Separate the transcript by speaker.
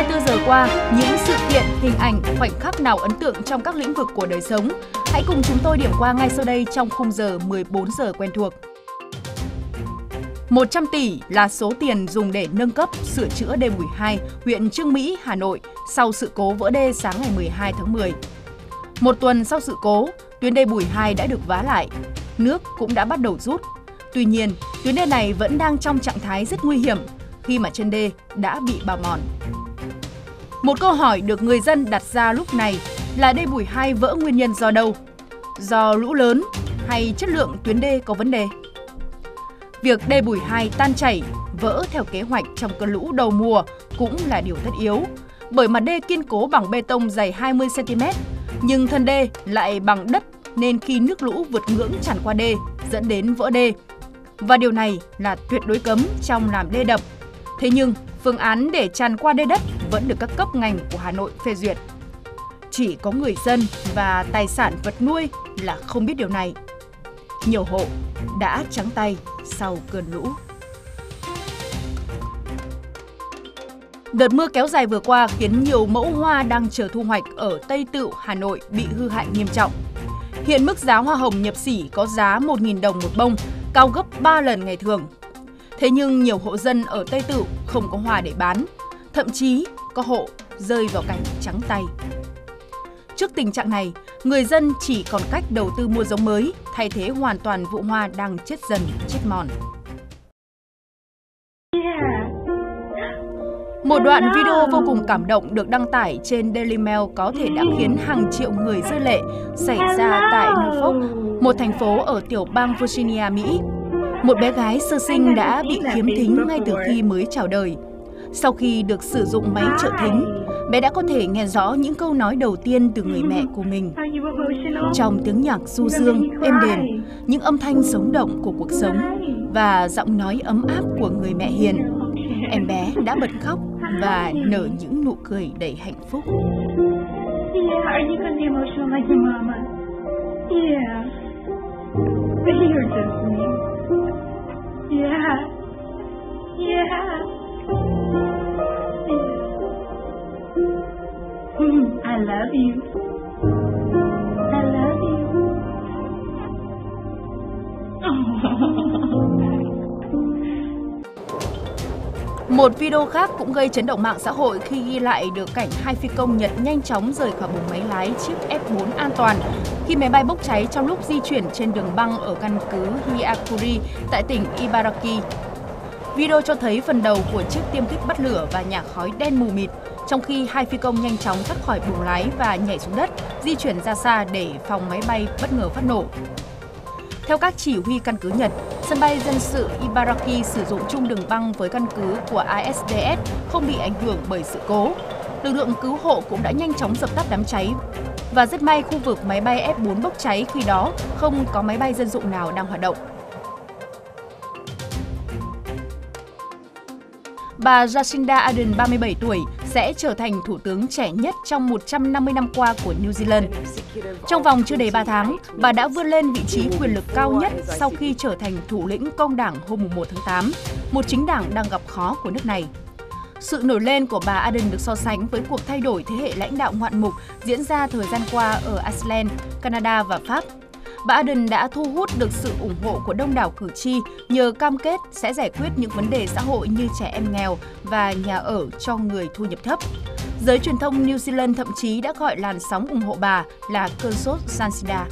Speaker 1: 24 giờ qua, những sự kiện, hình ảnh, khoảnh khắc nào ấn tượng trong các lĩnh vực của đời sống? Hãy cùng chúng tôi điểm qua ngay sau đây trong khung giờ 14 giờ quen thuộc. 100 tỷ là số tiền dùng để nâng cấp, sửa chữa đê Bùi 2, huyện Trương Mỹ, Hà Nội sau sự cố vỡ đê sáng ngày 12 tháng 10. Một tuần sau sự cố, tuyến đê Bùi 2 đã được vá lại, nước cũng đã bắt đầu rút. Tuy nhiên, tuyến đê này vẫn đang trong trạng thái rất nguy hiểm khi mà chân đê đã bị bào mòn. Một câu hỏi được người dân đặt ra lúc này là đê Bùi 2 vỡ nguyên nhân do đâu? Do lũ lớn hay chất lượng tuyến đê có vấn đề? Việc đê Bùi 2 tan chảy, vỡ theo kế hoạch trong cơn lũ đầu mùa cũng là điều tất yếu, bởi mặt đê kiên cố bằng bê tông dày 20 cm, nhưng thân đê lại bằng đất nên khi nước lũ vượt ngưỡng tràn qua đê dẫn đến vỡ đê. Và điều này là tuyệt đối cấm trong làm đê đập. Thế nhưng, phương án để tràn qua đê đất vẫn được các cấp ngành của Hà Nội phê duyệt. Chỉ có người dân và tài sản vật nuôi là không biết điều này. Nhiều hộ đã trắng tay sau cơn lũ. Đợt mưa kéo dài vừa qua khiến nhiều mẫu hoa đang chờ thu hoạch ở Tây Tựu, Hà Nội bị hư hại nghiêm trọng. Hiện mức giá hoa hồng nhập xỉ có giá 1.000 đồng một bông, cao gấp 3 lần ngày thường. Thế nhưng nhiều hộ dân ở Tây Tựu không có hoa để bán, thậm chí có hộ rơi vào cảnh trắng tay. Trước tình trạng này, người dân chỉ còn cách đầu tư mua giống mới, thay thế hoàn toàn vụ hoa đang chết dần, chết mòn. Một đoạn video vô cùng cảm động được đăng tải trên Daily Mail có thể đã khiến hàng triệu người rơi lệ xảy ra tại Norfolk, một thành phố ở tiểu bang Virginia, Mỹ. Một bé gái sơ sinh đã bị khiếm thính ngay từ khi mới chào đời. Sau khi được sử dụng máy trợ thính, bé đã có thể nghe rõ những câu nói đầu tiên từ người mẹ của mình. Trong tiếng nhạc du dương, êm đềm, những âm thanh sống động của cuộc sống và giọng nói ấm áp của người mẹ hiền, em bé đã bật khóc và nở những nụ cười đầy hạnh phúc.
Speaker 2: Yeah,
Speaker 1: Một video khác cũng gây chấn động mạng xã hội khi ghi lại được cảnh hai phi công Nhật nhanh chóng rời khỏi buồng máy lái chiếc F4 an toàn khi máy bay bốc cháy trong lúc di chuyển trên đường băng ở căn cứ Hyakuri tại tỉnh Ibaraki. Video cho thấy phần đầu của chiếc tiêm kích bắt lửa và nhả khói đen mù mịt, trong khi hai phi công nhanh chóng thoát khỏi buồng lái và nhảy xuống đất, di chuyển ra xa để phòng máy bay bất ngờ phát nổ. Theo các chỉ huy căn cứ Nhật, sân bay dân sự Ibaraki sử dụng chung đường băng với căn cứ của ISDS không bị ảnh hưởng bởi sự cố. Lực lượng cứu hộ cũng đã nhanh chóng dập tắt đám cháy và rất may khu vực máy bay F4 bốc cháy khi đó không có máy bay dân dụng nào đang hoạt động. Bà Jacinda Ardern, 37 tuổi, sẽ trở thành thủ tướng trẻ nhất trong 150 năm qua của New Zealand. Trong vòng chưa đầy 3 tháng, bà đã vươn lên vị trí quyền lực cao nhất sau khi trở thành thủ lĩnh công đảng hôm 1 tháng 8, một chính đảng đang gặp khó của nước này. Sự nổi lên của bà Ardern được so sánh với cuộc thay đổi thế hệ lãnh đạo ngoạn mục diễn ra thời gian qua ở Iceland, Canada và Pháp bà Ardern đã thu hút được sự ủng hộ của đông đảo cử tri nhờ cam kết sẽ giải quyết những vấn đề xã hội như trẻ em nghèo và nhà ở cho người thu nhập thấp. Giới truyền thông New Zealand thậm chí đã gọi làn sóng ủng hộ bà là cơn sốt Sansida.